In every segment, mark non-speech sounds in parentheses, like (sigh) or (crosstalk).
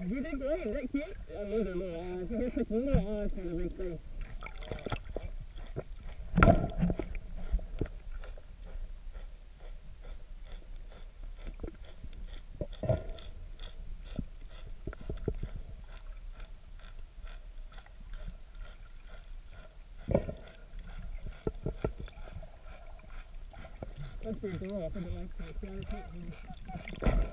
đấy đấy chứ bây giờ cái cái cũng là thì mình cười Cái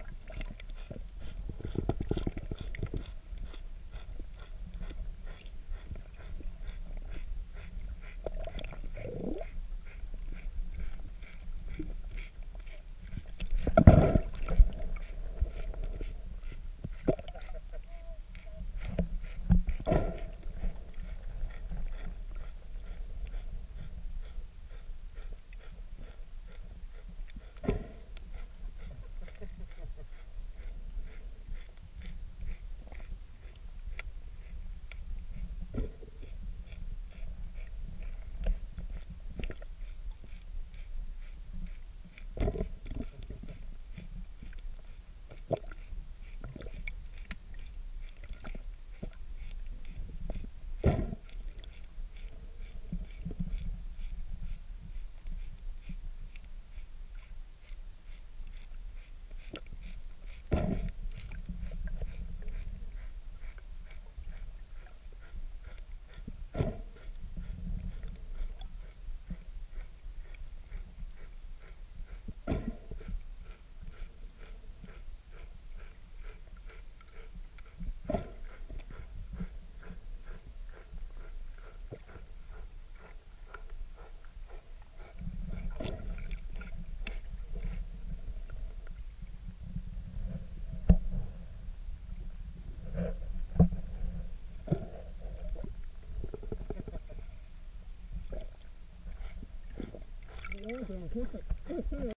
Oh, perfect.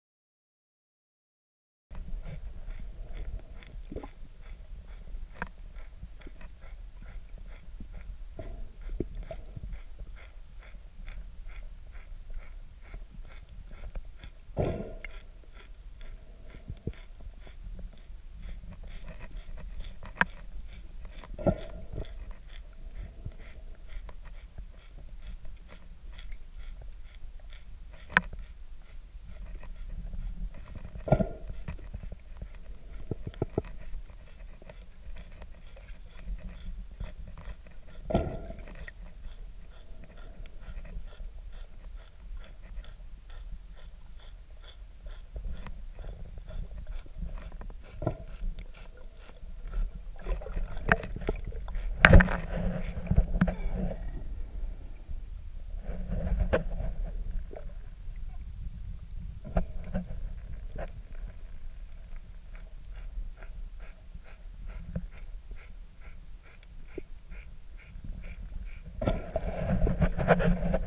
Yeah.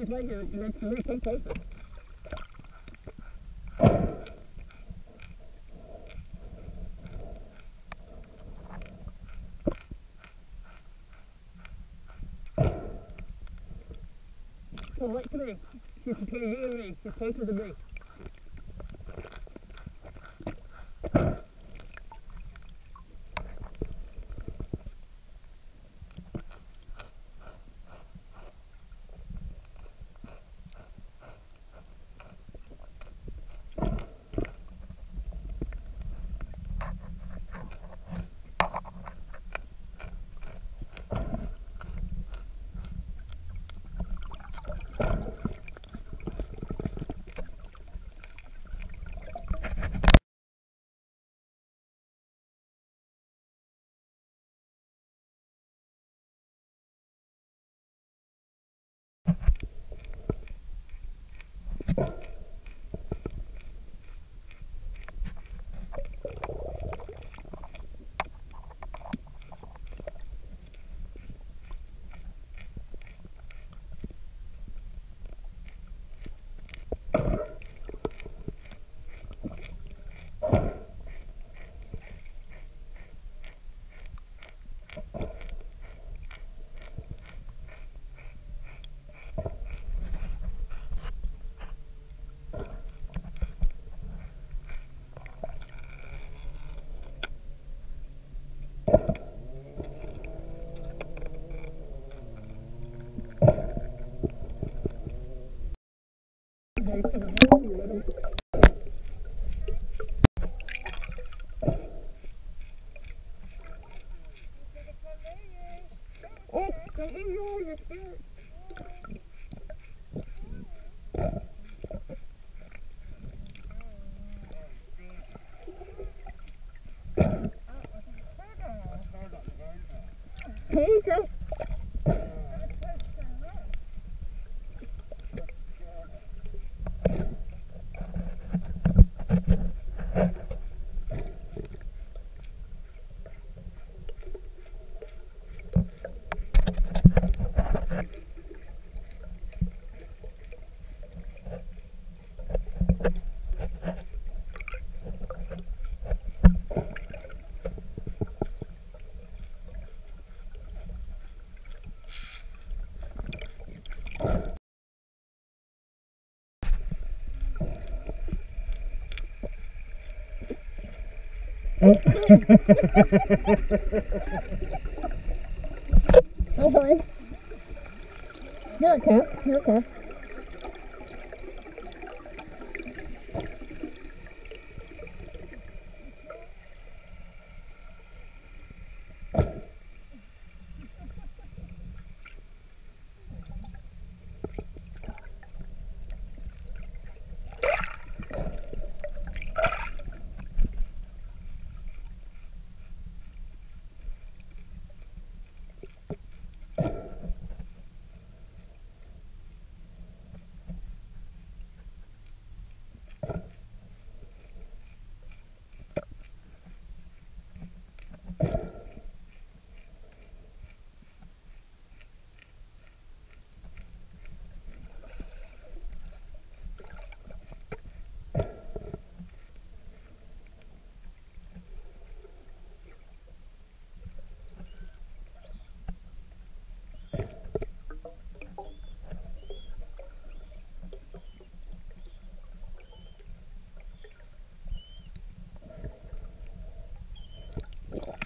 She's right here. Let's let's take closer. Oh, wait to me. She's you and me. She's closer to me. Peter. (laughs) Hi, boy. You're okay. You're okay.